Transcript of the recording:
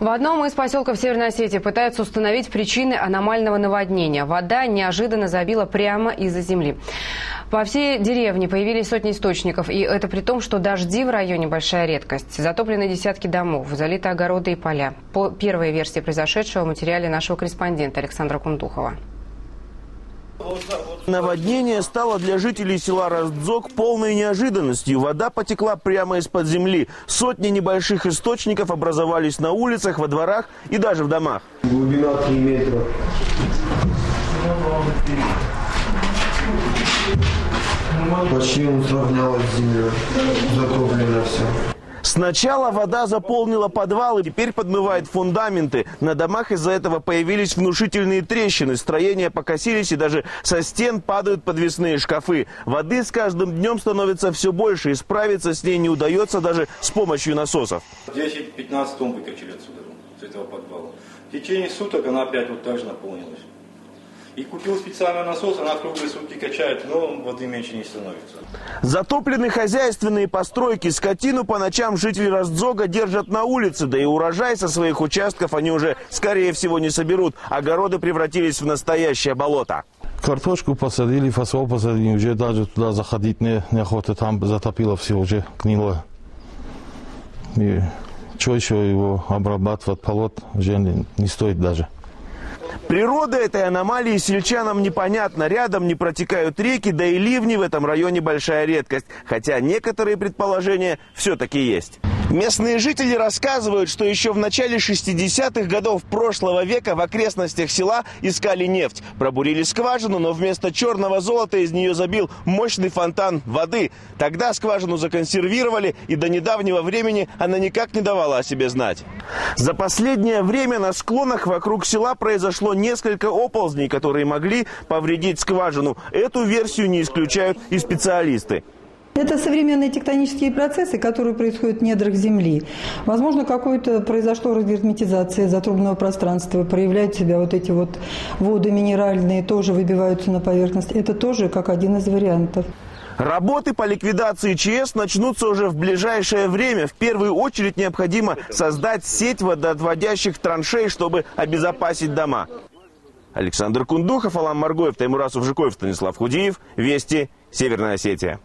В одном из поселков Северной Осетии пытаются установить причины аномального наводнения. Вода неожиданно забила прямо из-за земли. По всей деревне появились сотни источников, и это при том, что дожди в районе большая редкость. Затоплены десятки домов, залиты огороды и поля. По первой версии произошедшего в материале нашего корреспондента Александра Кундухова. Наводнение стало для жителей села Раздзок полной неожиданностью. Вода потекла прямо из-под земли. Сотни небольших источников образовались на улицах, во дворах и даже в домах. Глубина 3 метра. Почти он сравнялась с землей. Затоплено все. Сначала вода заполнила подвалы, теперь подмывает фундаменты. На домах из-за этого появились внушительные трещины, строения покосились и даже со стен падают подвесные шкафы. Воды с каждым днем становится все больше, и справиться с ней не удается даже с помощью насосов. 10-15 тонн выкачали отсюда, с этого подвала. В течение суток она опять вот так же наполнилась. И купил специальный насос, она круглые сутки качает, но воды меньше не становится. Затоплены хозяйственные постройки. Скотину по ночам жители Раздзога держат на улице. Да и урожай со своих участков они уже, скорее всего, не соберут. Огороды превратились в настоящее болото. Картошку посадили, фасол посадили, уже даже туда заходить не, неохота, там затопило все, уже гнило. И что еще его обрабатывать, полот уже не, не стоит даже. Природа этой аномалии сельчанам непонятна. Рядом не протекают реки, да и ливни в этом районе большая редкость. Хотя некоторые предположения все-таки есть. Местные жители рассказывают, что еще в начале 60-х годов прошлого века в окрестностях села искали нефть. Пробурили скважину, но вместо черного золота из нее забил мощный фонтан воды. Тогда скважину законсервировали, и до недавнего времени она никак не давала о себе знать. За последнее время на склонах вокруг села произошло несколько оползней, которые могли повредить скважину. Эту версию не исключают и специалисты. Это современные тектонические процессы, которые происходят в недрах Земли. Возможно, какое-то произошло разгерметизация затрубного пространства, проявляют себя вот эти вот воды минеральные, тоже выбиваются на поверхность. Это тоже как один из вариантов. Работы по ликвидации ЧС начнутся уже в ближайшее время. В первую очередь необходимо создать сеть водоотводящих траншей, чтобы обезопасить дома. Александр Кундухов, Алам Маргоев, Таймурасов Жукоев, Станислав Худиев. Вести. Северная Осетия.